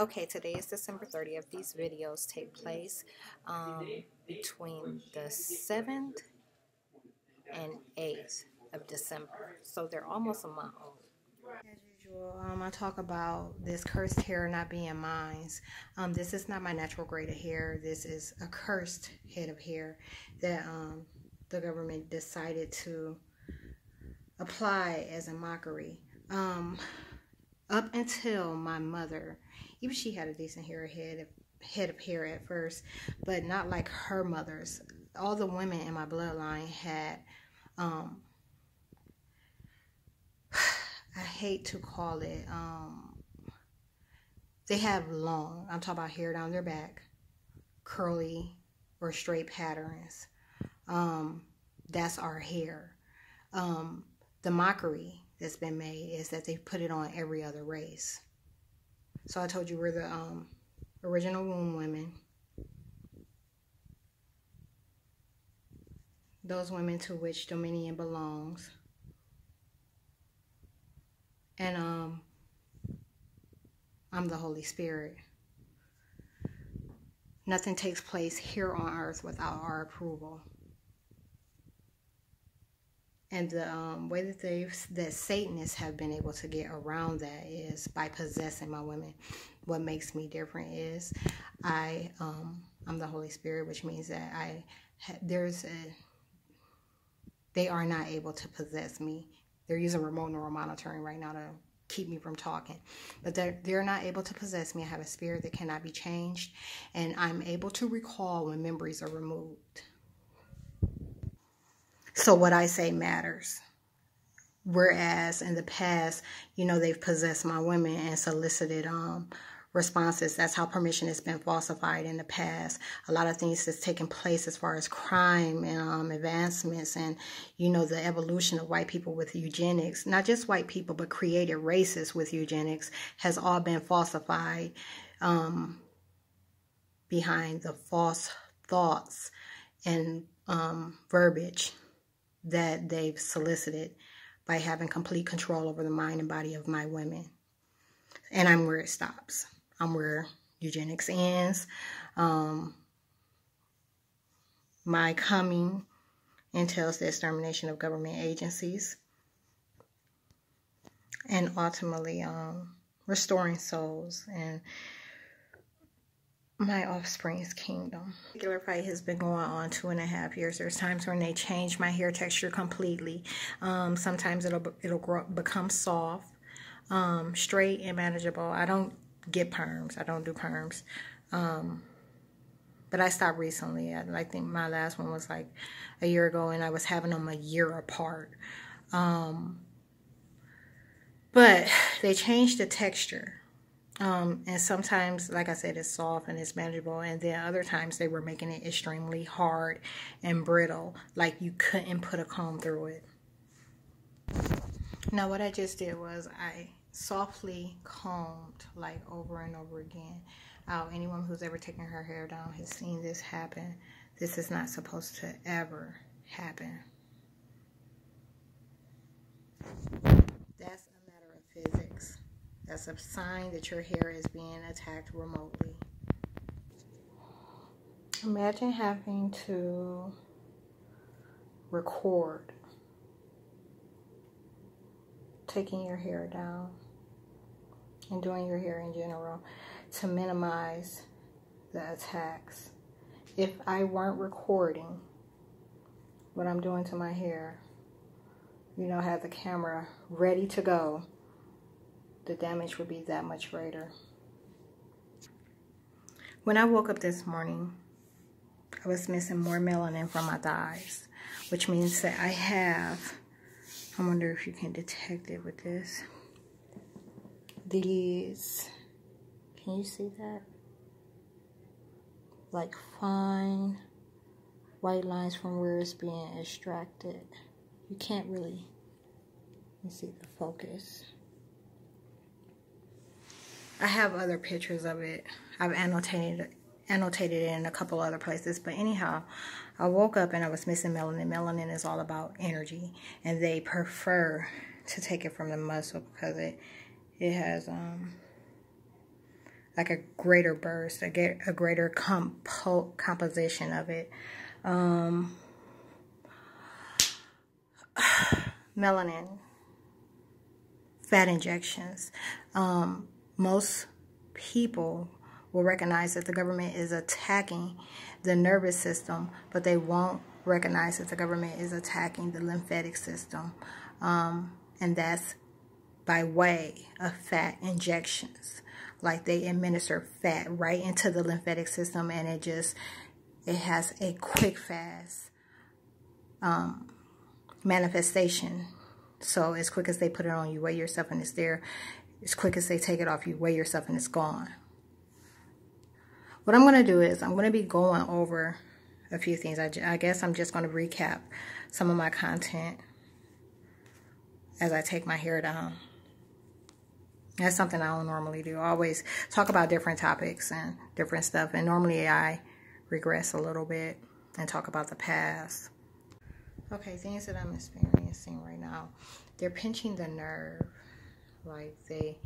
Okay, today is December 30th. These videos take place um, between the 7th and 8th of December. So they're almost a month old. As usual, um, I talk about this cursed hair not being mine. Um, this is not my natural grade of hair. This is a cursed head of hair that um, the government decided to apply as a mockery. Up until my mother even she had a decent hair head head of hair at first, but not like her mother's. All the women in my bloodline had um I hate to call it um they have long, I'm talking about hair down their back, curly or straight patterns. Um that's our hair. Um the mockery that's been made is that they put it on every other race. So I told you we're the um, original womb women. Those women to which dominion belongs. And um, I'm the Holy Spirit. Nothing takes place here on earth without our approval and the um, way that they that Satanists have been able to get around that is by possessing my women. What makes me different is I um, I'm the Holy Spirit, which means that I there's a they are not able to possess me. They're using remote neural monitoring right now to keep me from talking. But they're, they're not able to possess me. I have a spirit that cannot be changed. And I'm able to recall when memories are removed. So what I say matters. Whereas in the past, you know, they've possessed my women and solicited um, responses. That's how permission has been falsified in the past. A lot of things that's taken place as far as crime and um, advancements and, you know, the evolution of white people with eugenics, not just white people, but created races with eugenics has all been falsified um, behind the false thoughts and um, verbiage that they've solicited by having complete control over the mind and body of my women. And I'm where it stops. I'm where eugenics ends. Um, my coming entails the extermination of government agencies and ultimately um, restoring souls and my offspring's kingdom. Regular fight has been going on two and a half years. There's times when they change my hair texture completely. Um, sometimes it'll it'll grow, become soft, um, straight and manageable. I don't get perms. I don't do perms. Um, but I stopped recently. I, I, think my last one was like a year ago, and I was having them a year apart. Um, but they changed the texture. Um, and sometimes, like I said, it's soft and it's manageable. And then other times they were making it extremely hard and brittle, like you couldn't put a comb through it. Now, what I just did was I softly combed like over and over again. Uh, anyone who's ever taken her hair down has seen this happen. This is not supposed to ever happen. That's a matter of physics. That's a sign that your hair is being attacked remotely. Imagine having to record taking your hair down and doing your hair in general to minimize the attacks. If I weren't recording what I'm doing to my hair, you know, have the camera ready to go the damage would be that much greater. When I woke up this morning, I was missing more melanin from my thighs, which means that I have, I wonder if you can detect it with this, these, can you see that? Like fine white lines from where it's being extracted. You can't really, you see the focus. I have other pictures of it. I've annotated annotated it in a couple other places. But anyhow, I woke up and I was missing melanin. Melanin is all about energy, and they prefer to take it from the muscle because it it has um, like a greater burst, a, get, a greater compo composition of it. Um, melanin, fat injections. Um, most people will recognize that the government is attacking the nervous system, but they won't recognize that the government is attacking the lymphatic system. Um, and that's by way of fat injections. Like they administer fat right into the lymphatic system and it just, it has a quick, fast um, manifestation. So as quick as they put it on, you weigh yourself and it's there. As quick as they take it off, you weigh yourself and it's gone. What I'm going to do is I'm going to be going over a few things. I, I guess I'm just going to recap some of my content as I take my hair down. That's something I don't normally do. I always talk about different topics and different stuff. And normally I regress a little bit and talk about the past. Okay, things that I'm experiencing right now. They're pinching the nerve. Like they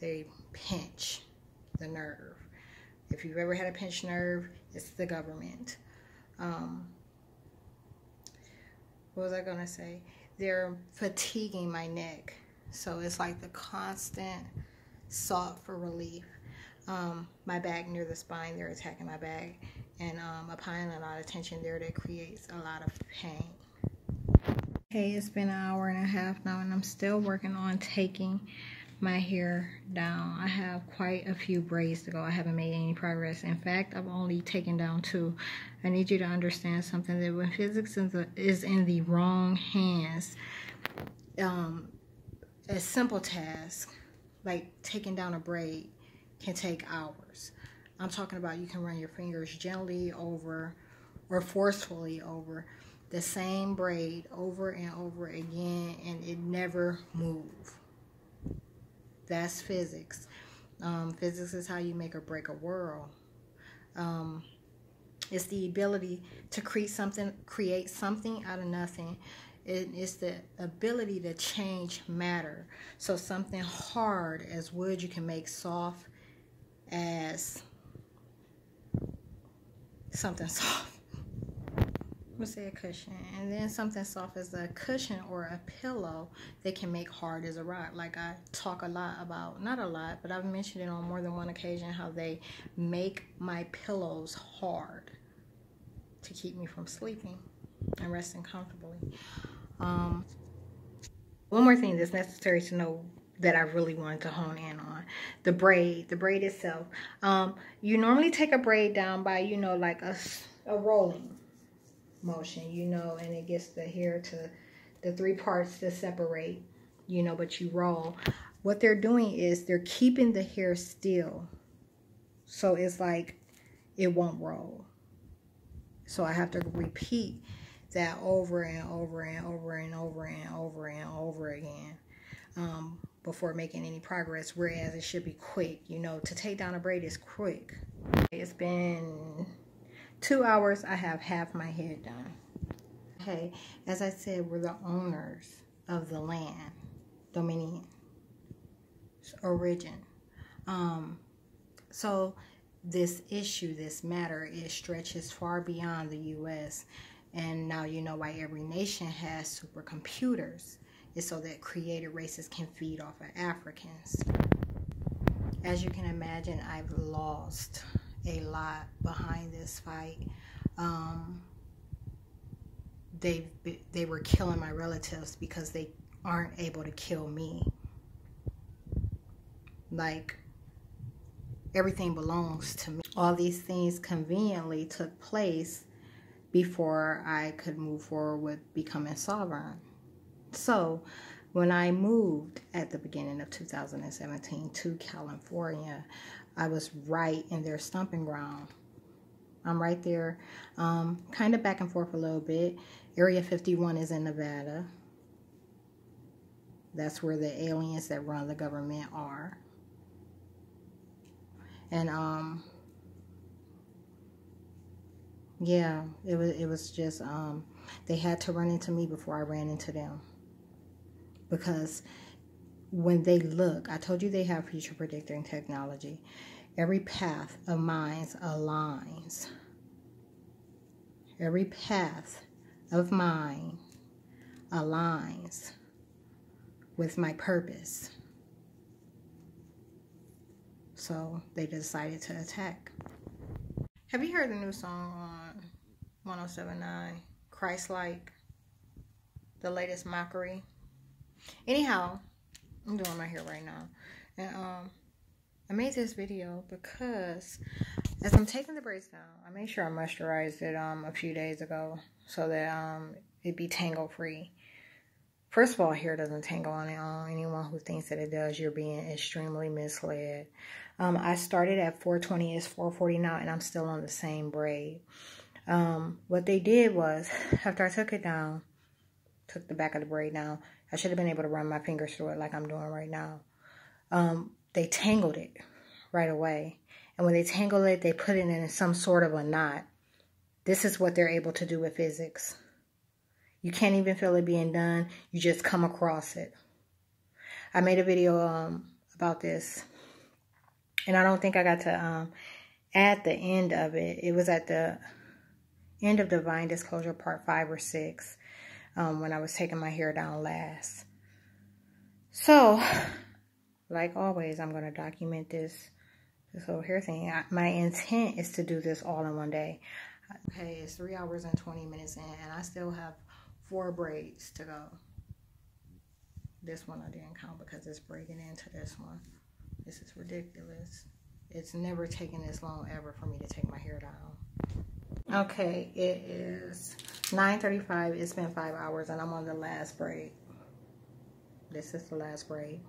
they pinch the nerve. If you've ever had a pinched nerve, it's the government. Um, what was I to say? They're fatiguing my neck. So it's like the constant sought for relief. Um, my back near the spine, they're attacking my back. And um, applying a lot of tension there that creates a lot of pain. Okay, it's been an hour and a half now, and I'm still working on taking my hair down. I have quite a few braids to go. I haven't made any progress. In fact, I've only taken down two. I need you to understand something that when physics is in the wrong hands, um, a simple task like taking down a braid can take hours. I'm talking about you can run your fingers gently over or forcefully over the same braid over and over again and it never move that's physics. Um, physics is how you make or break a world. Um, it's the ability to create something, create something out of nothing. it's the ability to change matter. So something hard as wood you can make soft as something soft let's say a cushion and then something soft as a cushion or a pillow they can make hard as a rock like i talk a lot about not a lot but i've mentioned it on more than one occasion how they make my pillows hard to keep me from sleeping and resting comfortably um, one more thing that's necessary to know that I really wanted to hone in on. The braid, the braid itself. Um, you normally take a braid down by, you know, like a, a rolling motion, you know, and it gets the hair to the three parts to separate, you know, but you roll. What they're doing is they're keeping the hair still. So it's like it won't roll. So I have to repeat that over and over and over and over and over and over again um, before making any progress. Whereas it should be quick. You know, to take down a braid is quick. It's been two hours, I have half my head done. Okay, as I said, we're the owners of the land, dominion, origin. Um, so this issue, this matter, it stretches far beyond the U.S. And now you know why every nation has supercomputers. It's so that created races can feed off of Africans. As you can imagine, I've lost a lot behind this fight. Um, they they were killing my relatives because they aren't able to kill me. Like everything belongs to me. All these things conveniently took place before I could move forward with becoming sovereign. So, when I moved at the beginning of 2017 to California, I was right in their stomping ground. I'm right there, um, kind of back and forth a little bit. Area 51 is in Nevada. That's where the aliens that run the government are. And um, yeah, it was it was just um, they had to run into me before I ran into them because when they look, I told you they have future predicting technology. Every path of mine aligns. Every path of mine aligns with my purpose. So they decided to attack. Have you heard the new song on 1079? Christ like, the latest mockery. Anyhow, I'm doing my hair right now. And um I made this video because as I'm taking the braids down, I made sure I moisturized it um a few days ago so that um it'd be tangle free. First of all, hair doesn't tangle on its own. Anyone who thinks that it does, you're being extremely misled. Um, I started at 420, it's 440 now, and I'm still on the same braid. Um, what they did was, after I took it down, took the back of the braid down, I should have been able to run my fingers through it like I'm doing right now. Um, they tangled it right away. And when they tangle it, they put it in some sort of a knot. This is what they're able to do with physics. You can't even feel it being done. You just come across it. I made a video um, about this. And I don't think I got to um, add the end of it. It was at the end of Divine Disclosure Part 5 or 6 um, when I was taking my hair down last. So, like always, I'm going to document this, this whole hair thing. I, my intent is to do this all in one day. Okay, it's 3 hours and 20 minutes in, and I still have four braids to go. This one I didn't count because it's breaking into this one. This is ridiculous. It's never taken this long ever for me to take my hair down. Okay, it is 9.35. It's been five hours and I'm on the last braid. This is the last braid.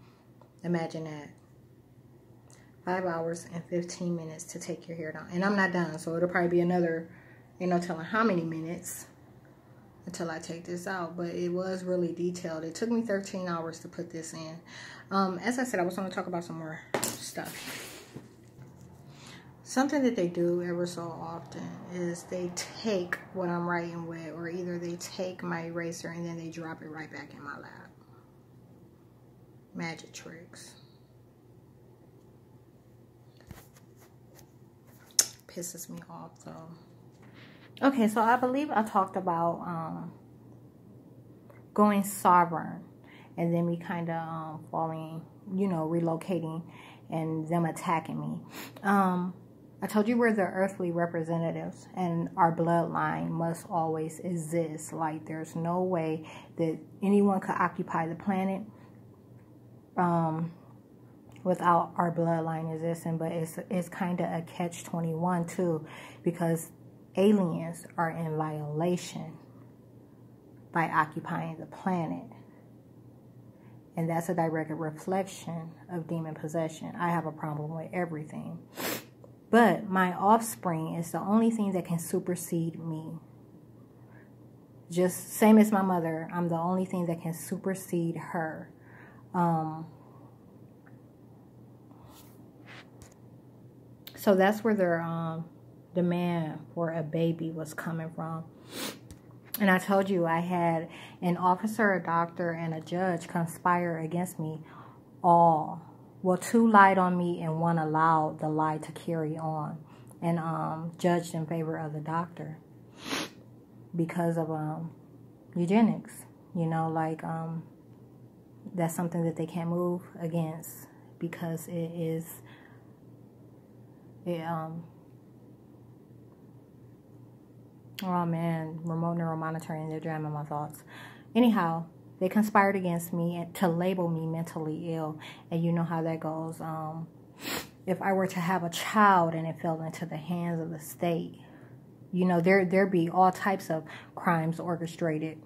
Imagine that. Five hours and 15 minutes to take your hair down. And I'm not done, so it'll probably be another, you know, telling how many minutes until I take this out. But it was really detailed. It took me 13 hours to put this in. Um, as I said, I was going to talk about some more stuff. Something that they do ever so often is they take what I'm writing with, or either they take my eraser and then they drop it right back in my lap. Magic tricks. Pisses me off though. Okay, so I believe I talked about um, going sovereign and then me kind of um, falling, you know, relocating and them attacking me. Um, I told you we're the earthly representatives and our bloodline must always exist. Like there's no way that anyone could occupy the planet um, without our bloodline existing. But it's it's kind of a catch twenty one too, because aliens are in violation by occupying the planet. And that's a direct reflection of demon possession. I have a problem with everything. But my offspring is the only thing that can supersede me. Just same as my mother, I'm the only thing that can supersede her. Um, so that's where their um, demand for a baby was coming from. And I told you I had an officer, a doctor, and a judge conspire against me all well, two lied on me and one allowed the lie to carry on and um, judged in favor of the doctor because of um, eugenics. You know, like um, that's something that they can't move against because it is it um oh man remote neural monitoring they're jamming my thoughts anyhow they conspired against me to label me mentally ill. And you know how that goes. Um, if I were to have a child and it fell into the hands of the state, you know, there there be all types of crimes orchestrated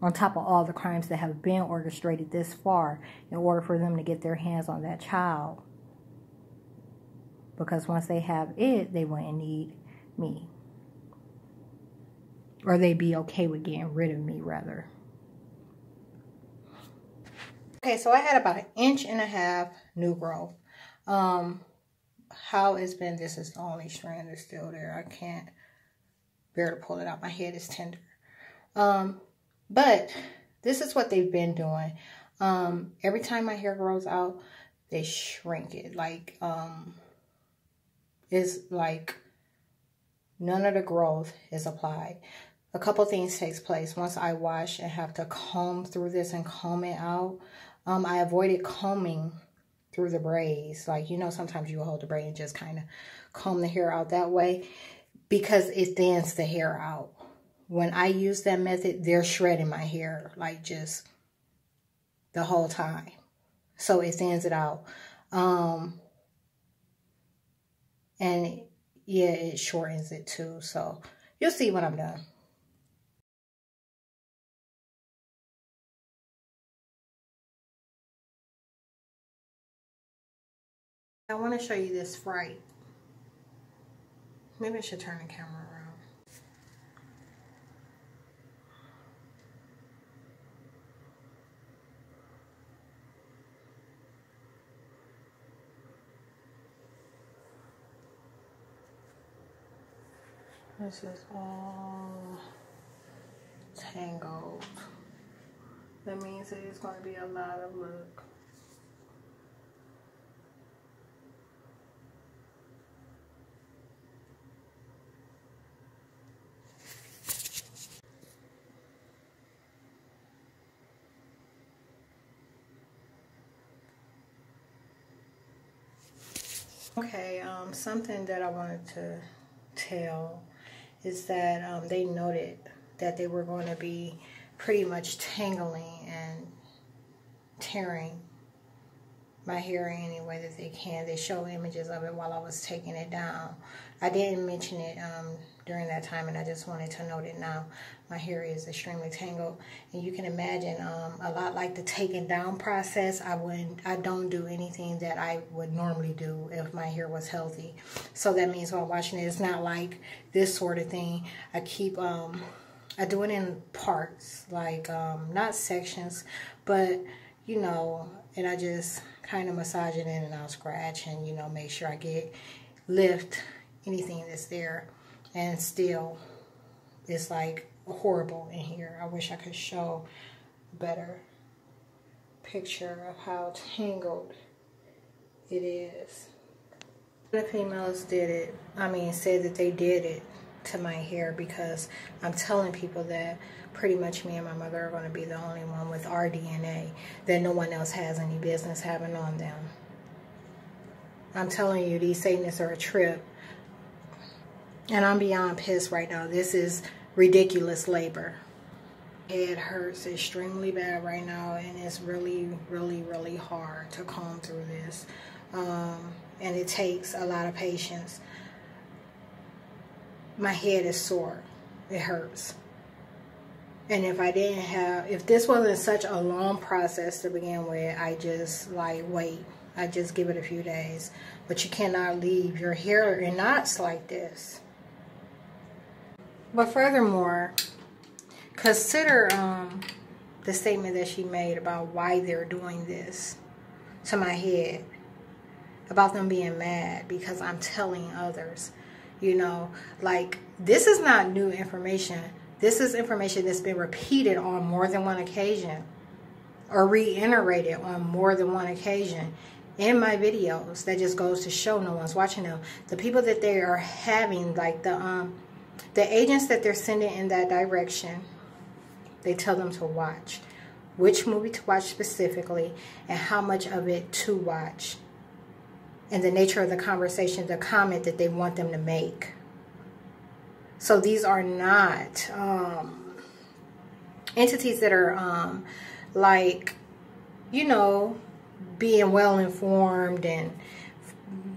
on top of all the crimes that have been orchestrated this far in order for them to get their hands on that child. Because once they have it, they wouldn't need me. Or they'd be okay with getting rid of me, rather. Okay, so I had about an inch and a half new growth. Um, how it's been, this is the only strand that's still there. I can't bear to pull it out. My head is tender. Um, but this is what they've been doing. Um, every time my hair grows out, they shrink it. Like, um, is like none of the growth is applied. A couple things takes place. Once I wash and have to comb through this and comb it out, um, I avoided combing through the braids. Like, you know, sometimes you will hold the braid and just kind of comb the hair out that way because it thins the hair out. When I use that method, they're shredding my hair like just the whole time. So it thins it out. Um, and yeah, it shortens it too. So you'll see when I'm done. I want to show you this fright. Maybe I should turn the camera around. This is all tangled. That means it is going to be a lot of look. Okay, um, something that I wanted to tell is that um, they noted that they were going to be pretty much tangling and tearing my hair any way that they can. They show images of it while I was taking it down. I didn't mention it um, during that time, and I just wanted to note it now. My hair is extremely tangled, and you can imagine um, a lot like the taking down process. I wouldn't, I don't do anything that I would normally do if my hair was healthy. So that means while washing it, it's not like this sort of thing. I keep, um, I do it in parts, like um, not sections, but you know, and I just kind of massage it in and I'll scratch and you know make sure I get lift anything that's there and still it's like horrible in here. I wish I could show a better picture of how tangled it is. The females did it, I mean said that they did it to my hair because I'm telling people that pretty much me and my mother are going to be the only one with our DNA that no one else has any business having on them. I'm telling you, these Satanists are a trip. And I'm beyond pissed right now. This is ridiculous labor. It hurts extremely bad right now, and it's really, really, really hard to comb through this. Um, and it takes a lot of patience. My head is sore. It hurts. And if I didn't have, if this wasn't such a long process to begin with, I just like wait. I just give it a few days. But you cannot leave your hair in knots like this. But furthermore, consider um, the statement that she made about why they're doing this to my head. About them being mad because I'm telling others. You know, like this is not new information this is information that's been repeated on more than one occasion or reiterated on more than one occasion in my videos. That just goes to show no one's watching them. The people that they are having, like the um, the agents that they're sending in that direction, they tell them to watch. Which movie to watch specifically and how much of it to watch. And the nature of the conversation, the comment that they want them to make. So these are not um, entities that are um, like, you know, being well informed and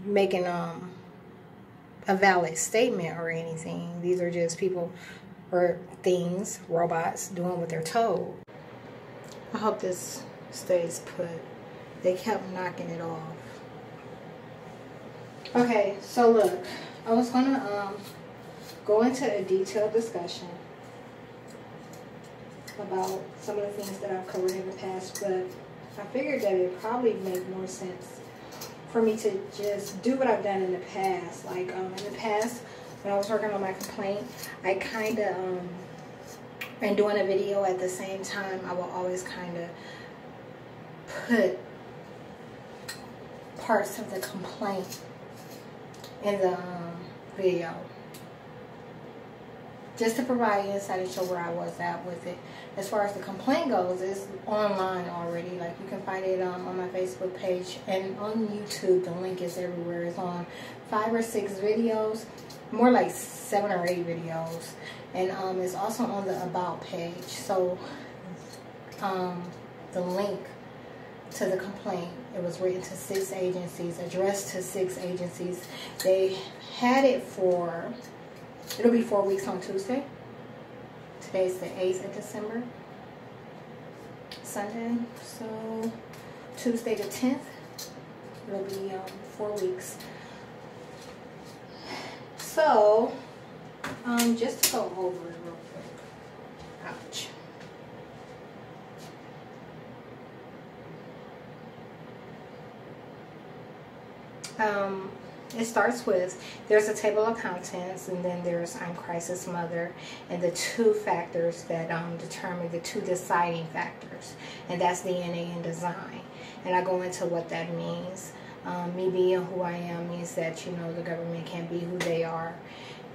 making um, a valid statement or anything. These are just people or things, robots, doing what they're told. I hope this stays put. They kept knocking it off. Okay, so look, I was gonna um, go into a detailed discussion about some of the things that I've covered in the past, but I figured that it probably make more sense for me to just do what I've done in the past. Like um, in the past, when I was working on my complaint, I kind of, um, and doing a video at the same time, I will always kind of put parts of the complaint in the um, video. Just to provide insight into where I was at with it. As far as the complaint goes, it's online already. Like you can find it um, on my Facebook page and on YouTube. The link is everywhere. It's on five or six videos, more like seven or eight videos. And um, it's also on the About page. So um, the link to the complaint. It was written to six agencies, addressed to six agencies. They had it for, it'll be four weeks on Tuesday. Today's the 8th of December, Sunday. So Tuesday the 10th, it'll be um, four weeks. So, um, just to go over it real quick. Ouch. um, it starts with there's a table of contents and then there's I'm crisis mother and the two factors that um, determine the two deciding factors and that's the DNA and design. And I go into what that means. Um, me being who I am means that you know the government can be who they are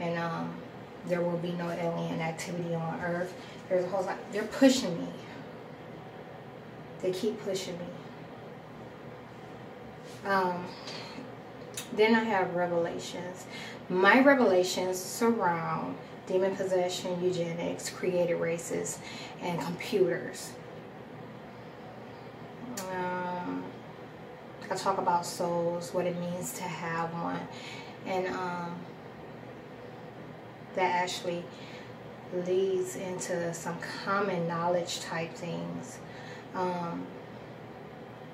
and um, there will be no alien activity on earth. There's a whole lot they're pushing me. They keep pushing me. Um, then I have revelations. My revelations surround demon possession, eugenics, created races, and computers. Um, I talk about souls, what it means to have one, and um, that actually leads into some common knowledge type things. Um,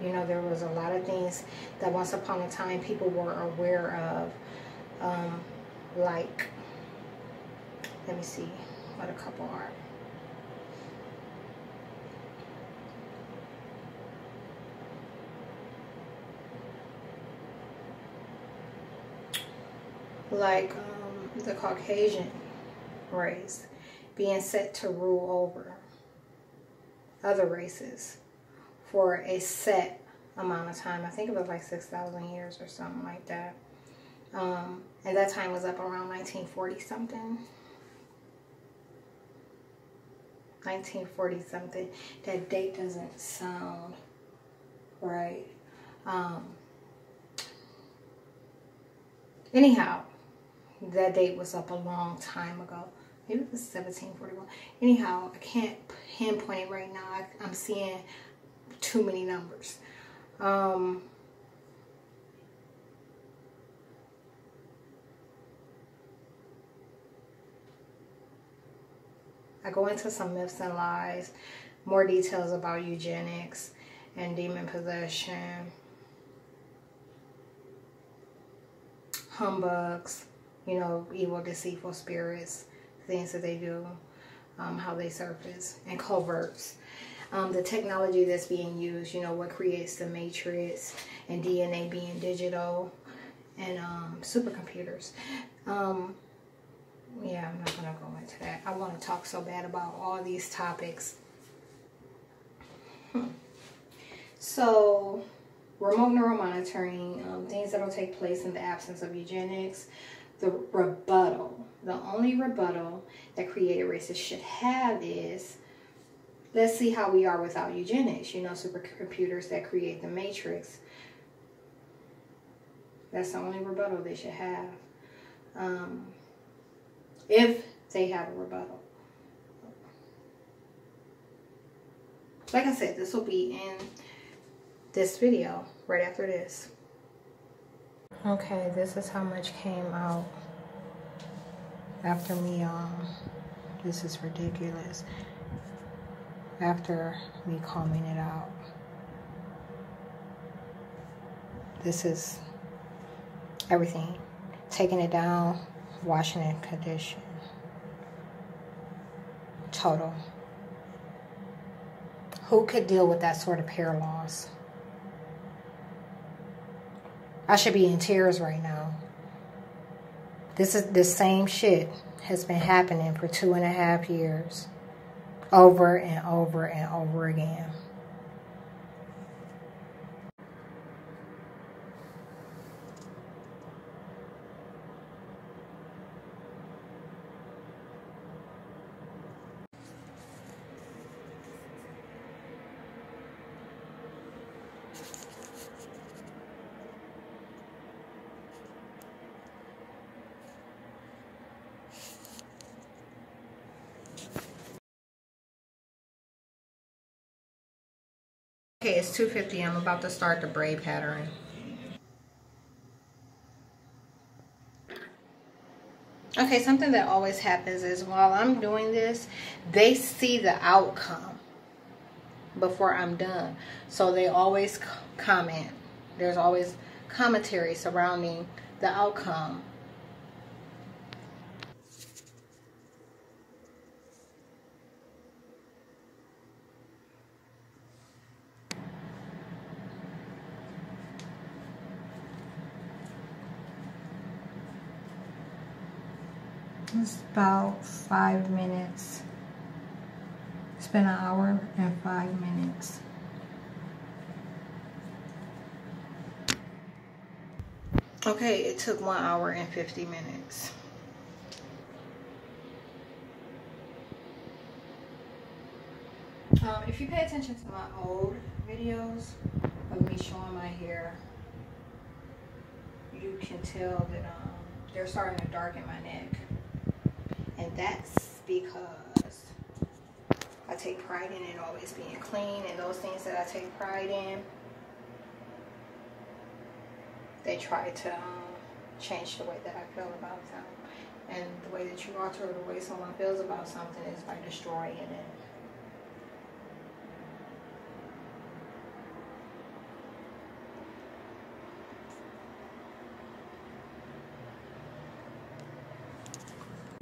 you know, there was a lot of things that once upon a time people were aware of. Um, like, let me see what a couple are. Like um, the Caucasian race being set to rule over other races for a set amount of time. I think it was like 6,000 years or something like that. Um, and that time was up around 1940 something. 1940 something. That date doesn't sound right. Um, anyhow, that date was up a long time ago. Maybe it was 1741. Anyhow, I can't pinpoint it right now. I, I'm seeing too many numbers. Um, I go into some myths and lies, more details about eugenics and demon possession, humbugs, you know, evil, deceitful spirits, things that they do, um, how they surface, and coverts um, the technology that's being used, you know, what creates the matrix and DNA being digital and um, supercomputers. Um, yeah, I'm not going to go into that. I want to talk so bad about all these topics. Hmm. So, remote neuromonitoring, um, things that will take place in the absence of eugenics, the rebuttal. The only rebuttal that created racists should have is let's see how we are without eugenics, you know, supercomputers that create the matrix. That's the only rebuttal they should have. Um, if they have a rebuttal. Like I said, this will be in this video right after this. Okay, this is how much came out after me. Um, this is ridiculous after me calming it out. This is everything. Taking it down, washing it, condition. Total. Who could deal with that sort of hair loss? I should be in tears right now. This is the same shit has been happening for two and a half years over and over and over again. Okay, it's 2.50. I'm about to start the braid pattern. Okay, something that always happens is while I'm doing this, they see the outcome before I'm done. So they always comment. There's always commentary surrounding the outcome It's about five minutes. It's been an hour and five minutes. Okay, it took one hour and 50 minutes. Um, if you pay attention to my old videos of me showing my hair, you can tell that um, they're starting to darken my neck. And that's because I take pride in it always being clean and those things that I take pride in, they try to um, change the way that I feel about them. And the way that you alter the way someone feels about something is by destroying it.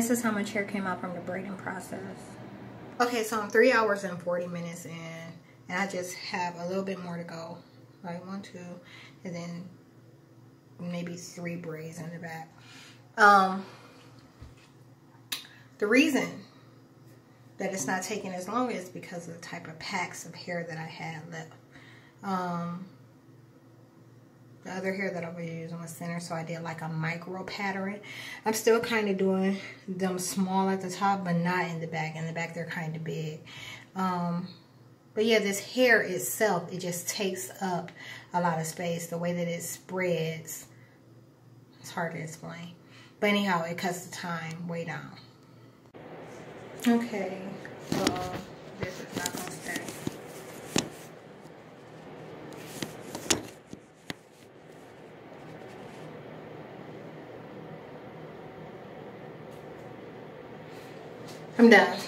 This is how much hair came out from the braiding process. Okay, so I'm three hours and 40 minutes in, and I just have a little bit more to go. Like one, two, and then maybe three braids in the back. Um, the reason that it's not taking as long is because of the type of packs of hair that I had left. Um, the other hair that I was using was center, so I did like a micro pattern. I'm still kind of doing them small at the top, but not in the back. In the back, they're kind of big. Um, but yeah, this hair itself, it just takes up a lot of space. The way that it spreads, it's hard to explain. But anyhow, it cuts the time way down. Okay, so this is not going to I'm done.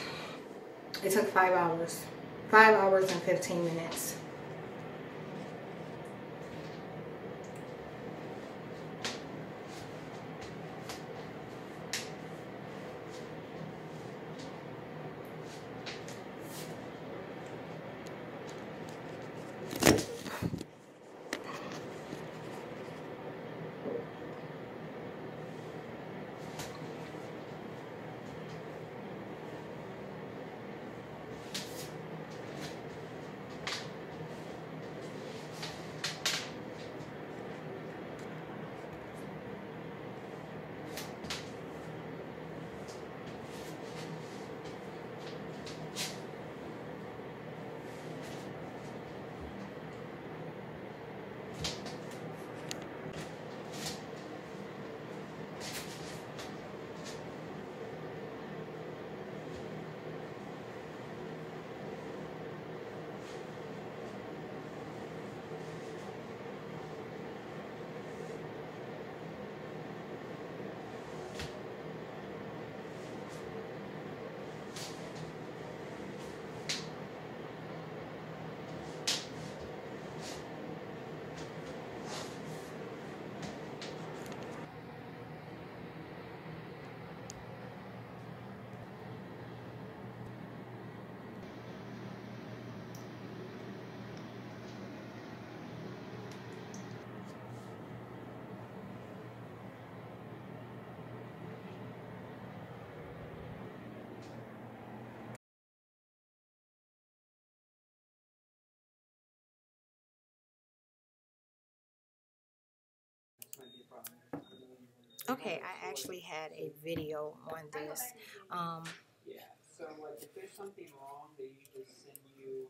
It took five hours. Five hours and 15 minutes. Okay, I actually had a video on this. Um, yeah, so like if there's something wrong, they usually send you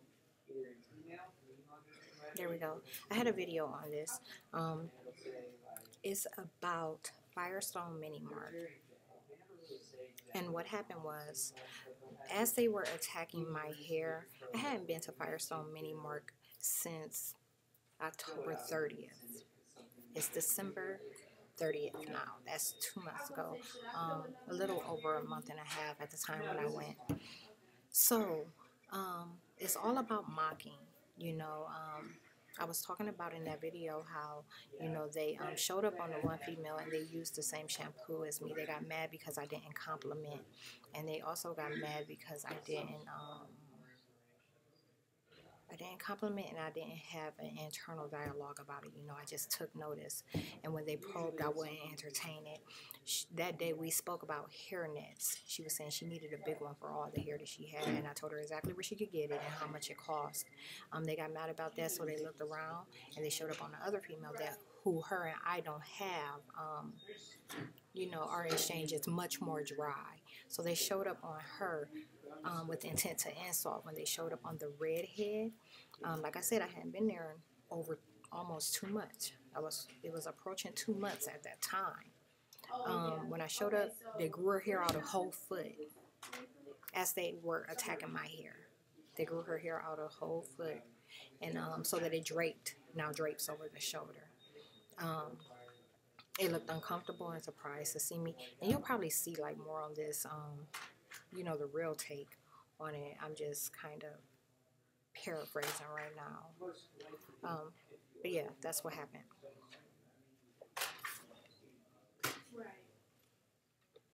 either an email, there we go. I had a video on this. Um, it's about Firestone Mini Mart. And what happened was, as they were attacking my hair, I hadn't been to Firestone Mini Mart since October 30th. It's December 30th now. That's two months ago. Um, a little over a month and a half at the time when I went. So, um, it's all about mocking, you know. Um, I was talking about in that video how, you know, they um, showed up on the one female and they used the same shampoo as me. They got mad because I didn't compliment. And they also got mad because I didn't, um, I didn't compliment and I didn't have an internal dialogue about it. You know, I just took notice. And when they probed, I wouldn't entertain it. She, that day we spoke about hair nets. She was saying she needed a big one for all the hair that she had. And I told her exactly where she could get it and how much it cost. Um, they got mad about that, so they looked around and they showed up on the other female that who her and I don't have. Um, you know, our exchange is much more dry. So they showed up on her um, with intent to insult when they showed up on the redhead. Um, like I said, I hadn't been there in over almost two months. I was it was approaching two months at that time. Um, when I showed up, they grew her hair out a whole foot as they were attacking my hair. They grew her hair out a whole foot, and um, so that it draped now drapes over the shoulder. Um, it looked uncomfortable and surprised to see me, and you'll probably see like more on this um, you know, the real take on it. I'm just kind of paraphrasing right now. Um, but yeah, that's what happened.